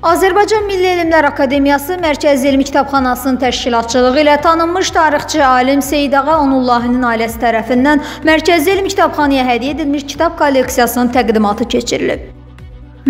Azərbaycan Milli Elmlər Akademiyası Mərkəzi Elmi Kitabxanasının təşkilatçılığı ilə tanınmış tarixçi alim Seyid Ağa Onullahinin ailəsi tərəfindən Mərkəzi Elmi Kitabxanaya hədiyyə edilmiş kitab kolleksiyasının təqdimatı keçirilib.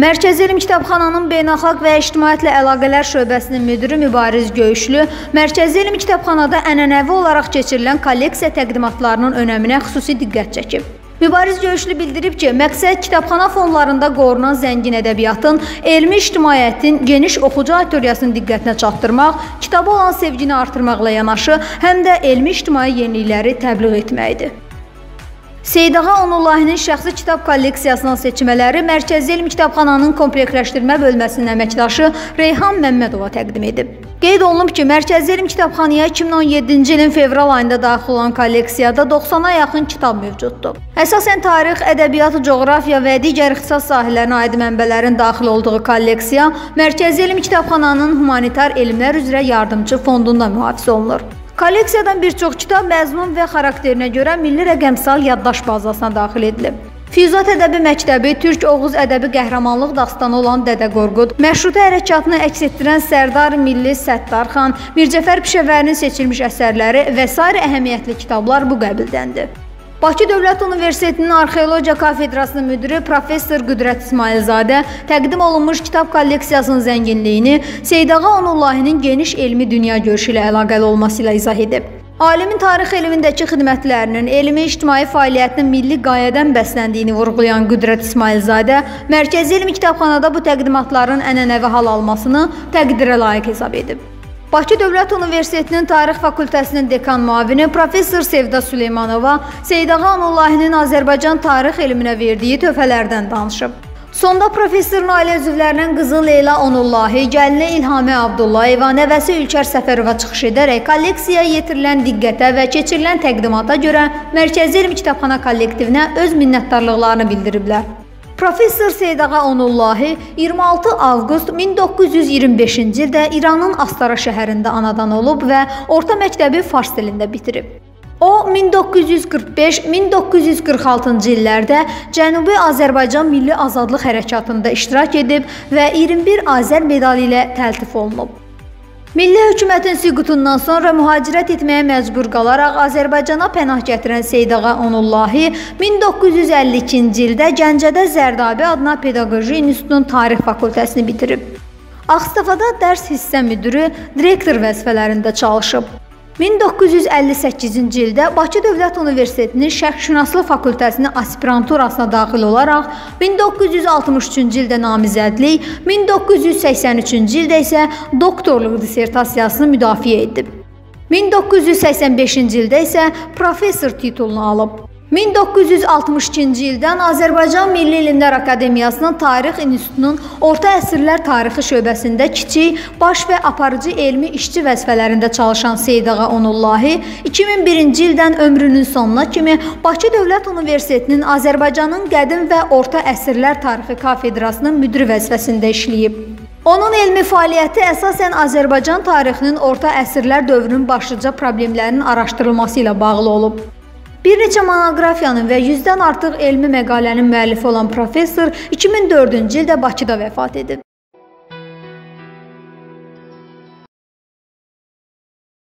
Mərkəzi Elm Kitabxananın Beynəlxalq və İctimaiyyətlə Əlaqələr şöbəsinin müdiri Mübariz Göyüşlü Mərkəzi Elm Kitabxanada ənənəvi olaraq keçirilən kolleksiya təqdimatlarının önəminə xüsusi diqqət çəkib. Mübariz Görüşlü bildirib ki, məqsəd kitabxana fonlarında qorunan zəngin ədəbiyyatın, elmi ictimaiyyətin geniş oxucu auditoriyasının diqqətinə çatdırmaq, kitaba olan sevgini artırmaqla yanaşı, həm də elmi ictimai yenilikləri təbliğ etməkdir. Seydağa Onullahinin şəxsi kitab kolleksiyasından seçmələri Mərkəzi Elm Kitabxananın komplektləşdirmə bölməsinin əməkdaşı Reyhan Məmmədova təqdim edib. Qeyd olunub ki, Mərkəzi Elm Kitabxanaya 2017-ci ilin fevral ayında daxil olan kolleksiyada 90-a yaxın kitab mövcuddur. Əsasən tarix, ədəbiyyat, coğrafiya və digər ixtisas sahələrinə aid mənbələrin daxil olduğu kolleksiya Mərkəzi Elm Kitabxananın humanitar elmlər üzrə yardımçı fondunda mühafizə olunur. Kolleksiyadan bir çox kitab məzmun və xarakterinə görə milli rəqəmsal yaddaş bazasına daxil edilib. Füyuzat ədəbi məktəbi Türk Oğuz ədəbi qəhrəmanlıq dastanı olan Dədə Qorqud, məşrutə hərəkatını əks etdirən Sərdar Milli Səttarxan, Mircəfər Pişəvərinin seçilmiş əsərləri və s. əhəmiyyətli kitablar bu qəbildəndir. Bakı Dövlət Universitetinin Arxeologiya kafedrasının müdiri professor Qüdrət İsmailzadə təqdim olunmuş kitab kolleksiyasının zənginliyini Seydağa Onullahinin geniş elmi dünya görüşü ilə əlaqəli olması ilə izah edib. Alimin tarix elmindəki xidmətlərinin, elmi ictimai fəaliyyətinin milli qayədən bəsləndiyini vurğulayan Qüdrət İsmailzadə Mərkəzi Elmi Kitabxanada bu təqdimatların ənənəvi hal almasını təqdirə layiq hesab edib. Bakı Dövlət Universitetinin Tarix Fakültəsinin dekan müavini professor Sevda Süleymanova Seydağa Anullahinin Azərbaycan tarix elminə verdiyi töhfələrdən danışıb. Sonda professorun ailə üzvlərindən qızı Leyla Onullahi, gəlini İlhamə Abdullayeva, nəvəsi Ülkər Səfərova çıxış edərək kolleksiyaya yetirilən diqqətə və keçirilən təqdimata görə Mərkəzi Elm Kitabxana kollektivinə öz minnətdarlıqlarını bildiriblər. Professor Seydağa Onullahi 26 avqust 1925-ci ildə İranın Astara şəhərində anadan olub və orta məktəbi fars dilində bitirib. O 1945-1946-cı illərdə Cənubi Azərbaycan Milli Azadlıq Hərəkatında iştirak edib və 21 Azər medalı ilə təltif olunub. Milli hökumətin süqutundan sonra mühacirət etməyə məcbur qalaraq Azərbaycana pənah gətirən Seydağa Onullahi 1952-ci ildə Gəncədə Zərdabi adına Pedaqoji İnstitutunun Tarix fakültəsini bitirib. Ağstafada dərs hissə müdiri, direktor vəzifələrində çalışıb. 1958-ci ildə Bakı Dövlət Universitetinin Şərqşünaslıq fakültəsinin aspiranturasına daxil olaraq 1963-cü ildə namizədlik, 1983-cü ildə isə doktorluq dissertasiyasını müdafiə edib. 1985-ci ildə isə professor titulunu alıb. 1962-ci ildən Azərbaycan Milli Elmlər Akademiyasının Tarix İnstitutunun Orta əsrlər tarixi şöbəsində kiçik, baş və aparıcı elmi işçi vəzifələrində çalışan Seydağa Onullahi 2001-ci ildən ömrünün sonuna kimi Bakı Dövlət Universitetinin Azərbaycanın qədim və orta əsrlər tarixi kafedrasının müdiri vəzifəsində işləyib. Onun elmi fəaliyyəti əsasən Azərbaycan tarixinin orta əsrlər dövrünün başlıca problemlərinin araşdırılması ilə bağlı olub. Bir neçə monoqrafiyanın və 100-dən artıq elmi məqalənin müəllifi olan professor 2004-cü ildə Bakıda vəfat edib.